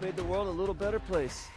made the world a little better place.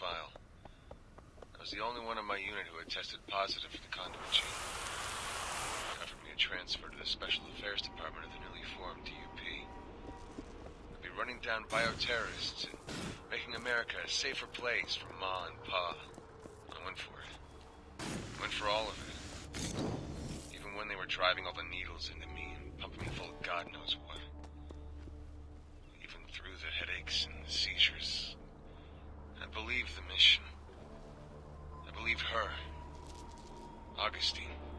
file. I was the only one in my unit who had tested positive for the conduit gene. They offered me a transfer to the Special Affairs Department of the newly formed DUP. I'd be running down bioterrorists and making America a safer place for Ma and Pa. I went for it. I went for all of it. Even when they were driving all the needles into me and pumping me full of God knows what. Even through the headaches and the seizures, I believed the mission. I believed her. Augustine.